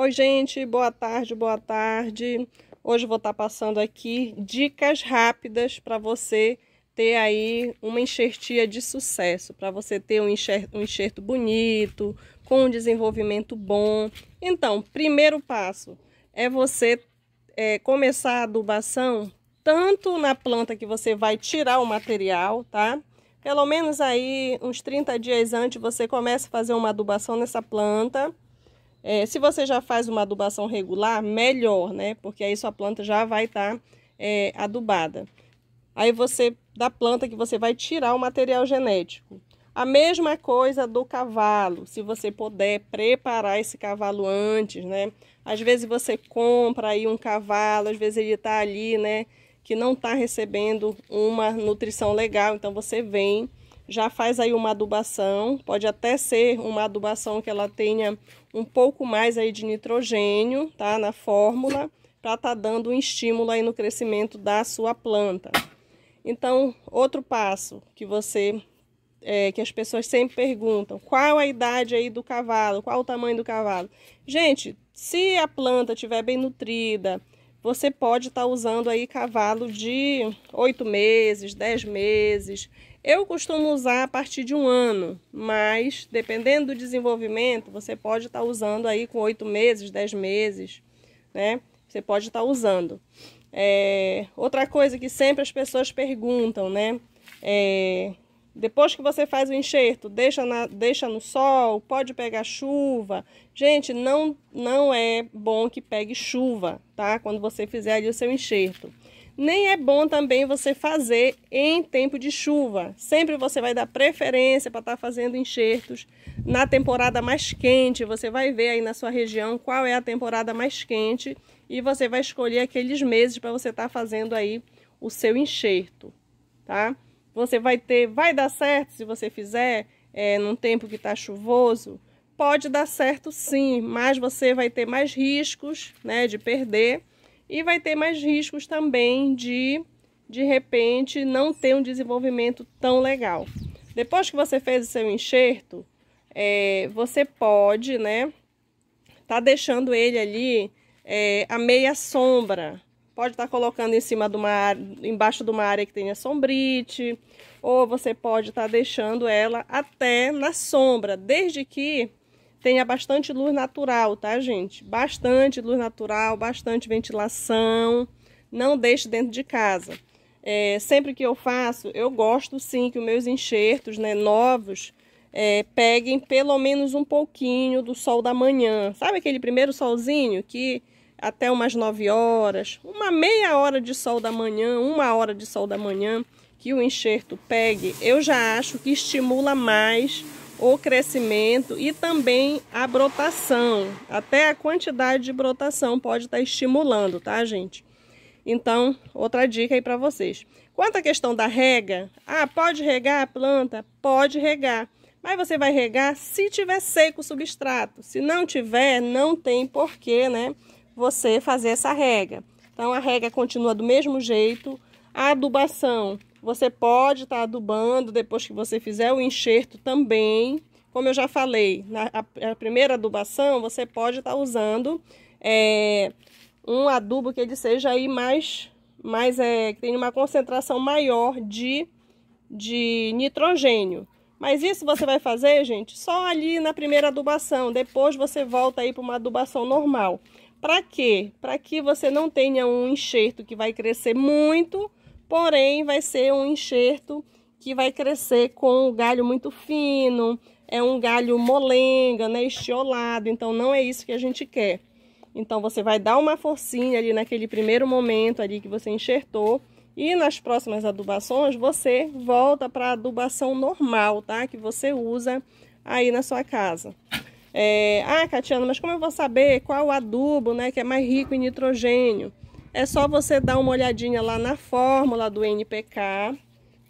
Oi, gente, boa tarde, boa tarde. Hoje vou estar passando aqui dicas rápidas para você ter aí uma enxertia de sucesso, para você ter um enxerto, um enxerto bonito, com um desenvolvimento bom. Então, primeiro passo é você é, começar a adubação tanto na planta que você vai tirar o material, tá? Pelo menos aí uns 30 dias antes você começa a fazer uma adubação nessa planta é, se você já faz uma adubação regular, melhor, né? Porque aí sua planta já vai estar tá, é, adubada. Aí você, da planta que você vai tirar o material genético. A mesma coisa do cavalo, se você puder preparar esse cavalo antes, né? Às vezes você compra aí um cavalo, às vezes ele está ali, né? Que não está recebendo uma nutrição legal, então você vem já faz aí uma adubação, pode até ser uma adubação que ela tenha um pouco mais aí de nitrogênio, tá, na fórmula, para tá dando um estímulo aí no crescimento da sua planta. Então, outro passo que você é, que as pessoas sempre perguntam, qual a idade aí do cavalo, qual o tamanho do cavalo? Gente, se a planta estiver bem nutrida, você pode estar tá usando aí cavalo de 8 meses, 10 meses. Eu costumo usar a partir de um ano, mas dependendo do desenvolvimento, você pode estar tá usando aí com 8 meses, 10 meses, né? Você pode estar tá usando. É, outra coisa que sempre as pessoas perguntam, né? É, depois que você faz o enxerto, deixa, na, deixa no sol, pode pegar chuva. Gente, não, não é bom que pegue chuva, tá? Quando você fizer ali o seu enxerto. Nem é bom também você fazer em tempo de chuva. Sempre você vai dar preferência para estar tá fazendo enxertos na temporada mais quente. Você vai ver aí na sua região qual é a temporada mais quente e você vai escolher aqueles meses para você estar tá fazendo aí o seu enxerto, tá? Você vai ter, vai dar certo se você fizer é, num tempo que está chuvoso? Pode dar certo sim, mas você vai ter mais riscos né, de perder e vai ter mais riscos também de, de repente, não ter um desenvolvimento tão legal. Depois que você fez o seu enxerto, é, você pode, né, tá deixando ele ali é, a meia sombra, Pode estar colocando em cima de uma embaixo de uma área que tenha sombrite, ou você pode estar deixando ela até na sombra, desde que tenha bastante luz natural, tá, gente? Bastante luz natural, bastante ventilação. Não deixe dentro de casa. É, sempre que eu faço, eu gosto sim que os meus enxertos, né, novos, é, peguem pelo menos um pouquinho do sol da manhã. Sabe aquele primeiro solzinho que até umas 9 horas, uma meia hora de sol da manhã, uma hora de sol da manhã, que o enxerto pegue, eu já acho que estimula mais o crescimento e também a brotação. Até a quantidade de brotação pode estar estimulando, tá, gente? Então, outra dica aí para vocês. Quanto à questão da rega, ah, pode regar a planta? Pode regar. Mas você vai regar se tiver seco o substrato. Se não tiver, não tem porquê, né? você fazer essa rega. Então, a rega continua do mesmo jeito. A adubação, você pode estar tá adubando depois que você fizer o enxerto também. Como eu já falei, na a, a primeira adubação, você pode estar tá usando é, um adubo que ele seja aí mais, mais é, que tenha uma concentração maior de, de nitrogênio. Mas isso você vai fazer, gente, só ali na primeira adubação. Depois você volta aí para uma adubação normal. Para quê? Para que você não tenha um enxerto que vai crescer muito, porém vai ser um enxerto que vai crescer com o galho muito fino, é um galho molenga, né, estiolado, então não é isso que a gente quer. Então você vai dar uma forcinha ali naquele primeiro momento ali que você enxertou e nas próximas adubações você volta para a adubação normal, tá? Que você usa aí na sua casa. É, ah, Catiana, mas como eu vou saber qual o adubo né, que é mais rico em nitrogênio? É só você dar uma olhadinha lá na fórmula do NPK,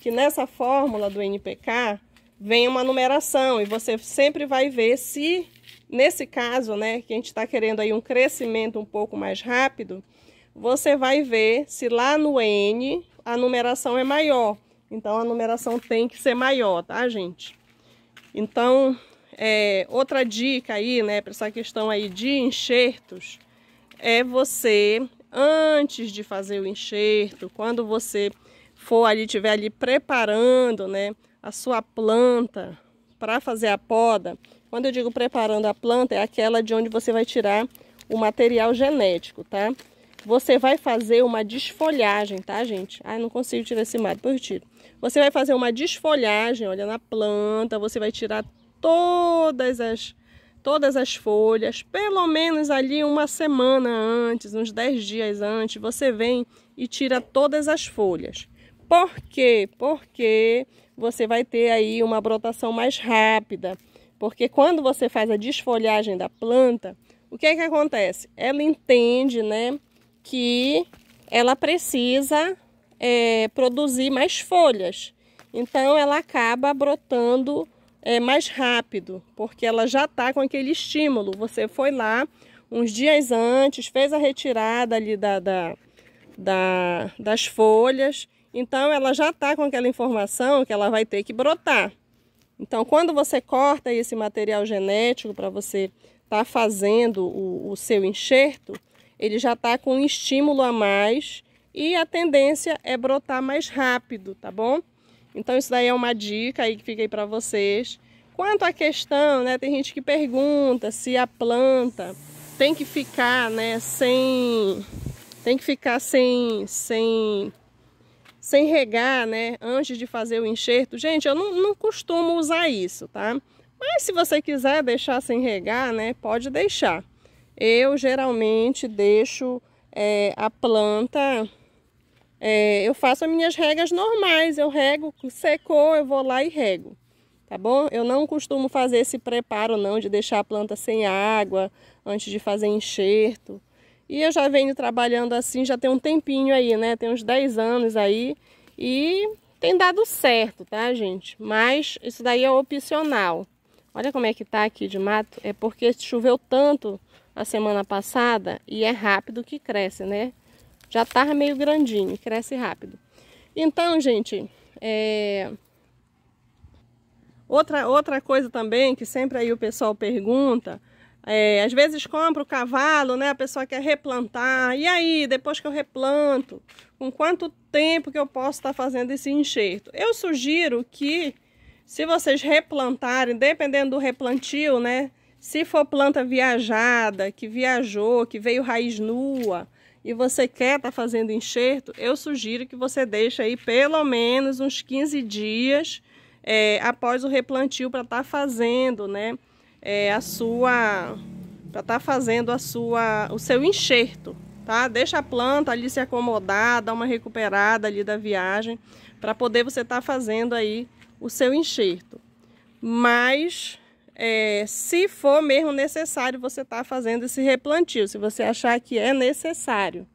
que nessa fórmula do NPK vem uma numeração e você sempre vai ver se, nesse caso, né, que a gente está querendo aí um crescimento um pouco mais rápido, você vai ver se lá no N a numeração é maior. Então, a numeração tem que ser maior, tá, gente? Então, é, outra dica aí, né, para essa questão aí de enxertos, é você, antes de fazer o enxerto, quando você for ali, estiver ali preparando, né, a sua planta para fazer a poda, quando eu digo preparando a planta, é aquela de onde você vai tirar o material genético, tá? Você vai fazer uma desfolhagem, tá, gente? Ai, não consigo tirar esse mato, eu tiro. Você vai fazer uma desfolhagem, olha, na planta, você vai tirar todas as todas as folhas, pelo menos ali uma semana antes, uns 10 dias antes, você vem e tira todas as folhas. Por quê? Porque você vai ter aí uma brotação mais rápida. Porque quando você faz a desfolhagem da planta, o que é que acontece? Ela entende, né, que ela precisa é, produzir mais folhas. Então ela acaba brotando é, mais rápido, porque ela já está com aquele estímulo. Você foi lá uns dias antes, fez a retirada ali da, da, da das folhas, então ela já está com aquela informação que ela vai ter que brotar. Então, quando você corta esse material genético para você estar tá fazendo o, o seu enxerto, ele já está com um estímulo a mais e a tendência é brotar mais rápido, tá bom? Então isso daí é uma dica aí que fica aí para vocês. Quanto à questão, né, tem gente que pergunta se a planta tem que ficar, né, sem tem que ficar sem sem sem regar, né, antes de fazer o enxerto. Gente, eu não, não costumo usar isso, tá? Mas se você quiser deixar sem regar, né, pode deixar. Eu geralmente deixo é, a planta é, eu faço as minhas regas normais, eu rego, secou, eu vou lá e rego, tá bom? Eu não costumo fazer esse preparo não, de deixar a planta sem água antes de fazer enxerto. E eu já venho trabalhando assim, já tem um tempinho aí, né? Tem uns 10 anos aí e tem dado certo, tá, gente? Mas isso daí é opcional. Olha como é que tá aqui de mato, é porque choveu tanto a semana passada e é rápido que cresce, né? Já tá meio grandinho, cresce rápido. Então, gente, é... outra, outra coisa também que sempre aí o pessoal pergunta, é, às vezes compra o cavalo, né? A pessoa quer replantar. E aí, depois que eu replanto, com quanto tempo que eu posso estar fazendo esse enxerto? Eu sugiro que, se vocês replantarem, dependendo do replantio, né? Se for planta viajada, que viajou, que veio raiz nua, e você quer estar tá fazendo enxerto, eu sugiro que você deixe aí pelo menos uns 15 dias é, após o replantio para estar tá fazendo, né, é, a sua, para estar tá fazendo a sua, o seu enxerto, tá? Deixa a planta ali se acomodar, dar uma recuperada ali da viagem, para poder você estar tá fazendo aí o seu enxerto. Mas é, se for mesmo necessário você tá fazendo esse replantio, se você achar que é necessário.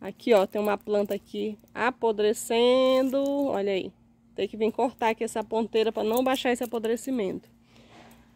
Aqui, ó, tem uma planta aqui apodrecendo, olha aí. Tem que vir cortar aqui essa ponteira para não baixar esse apodrecimento.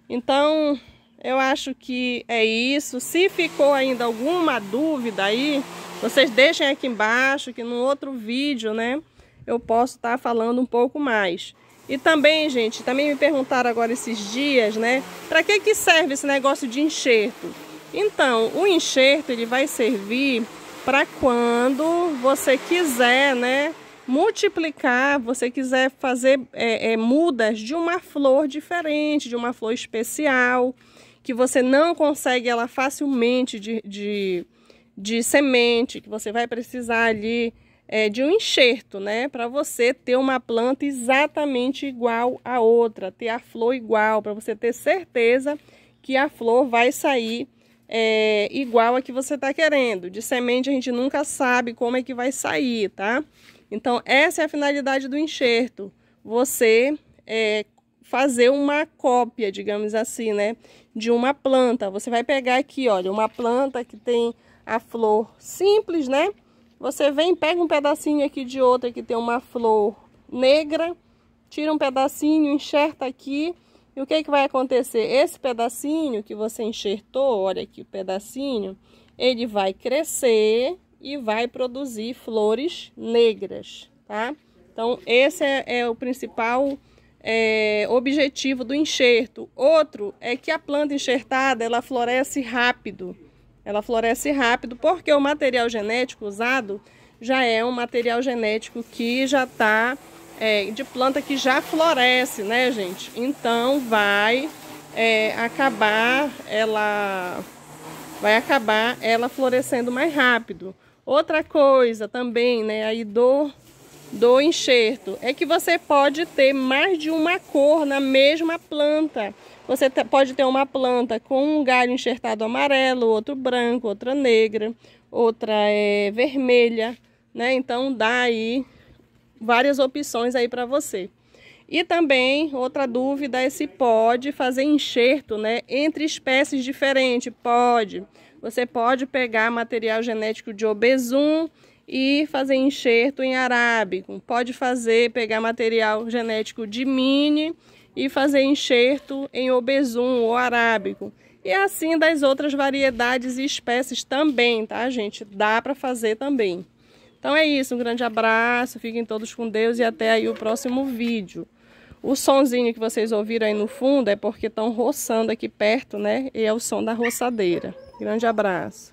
Então, eu acho que é isso. Se ficou ainda alguma dúvida aí, vocês deixem aqui embaixo, que no outro vídeo, né, eu posso estar tá falando um pouco mais. E também, gente, também me perguntaram agora esses dias, né? Para que que serve esse negócio de enxerto? Então, o enxerto ele vai servir para quando você quiser, né? Multiplicar, você quiser fazer é, é, mudas de uma flor diferente, de uma flor especial, que você não consegue ela facilmente de, de, de semente, que você vai precisar ali é, de um enxerto, né? Para você ter uma planta exatamente igual a outra, ter a flor igual, para você ter certeza que a flor vai sair é, igual a que você está querendo. De semente a gente nunca sabe como é que vai sair, tá? Então, essa é a finalidade do enxerto. Você é, fazer uma cópia, digamos assim, né? De uma planta. Você vai pegar aqui, olha, uma planta que tem a flor simples, né? Você vem, pega um pedacinho aqui de outra que tem uma flor negra, tira um pedacinho, enxerta aqui. E o que, que vai acontecer? Esse pedacinho que você enxertou, olha aqui o pedacinho, ele vai crescer e vai produzir flores negras, tá? Então, esse é, é o principal é, objetivo do enxerto. Outro é que a planta enxertada ela floresce rápido. Ela floresce rápido porque o material genético usado já é um material genético que já está é, de planta que já floresce, né, gente? Então vai é, acabar ela vai acabar ela florescendo mais rápido. Outra coisa também, né, aí do do enxerto é que você pode ter mais de uma cor na mesma planta. Você pode ter uma planta com um galho enxertado amarelo, outro branco, outra negra, outra é vermelha, né? Então dá aí várias opções aí para você. E também outra dúvida é se pode fazer enxerto, né, entre espécies diferentes. Pode. Você pode pegar material genético de obesum e fazer enxerto em arábico. Pode fazer, pegar material genético de mini e fazer enxerto em obesum ou arábico. E assim das outras variedades e espécies também, tá, gente? Dá para fazer também. Então é isso, um grande abraço, fiquem todos com Deus e até aí o próximo vídeo. O sonzinho que vocês ouviram aí no fundo é porque estão roçando aqui perto, né? E é o som da roçadeira. Grande abraço.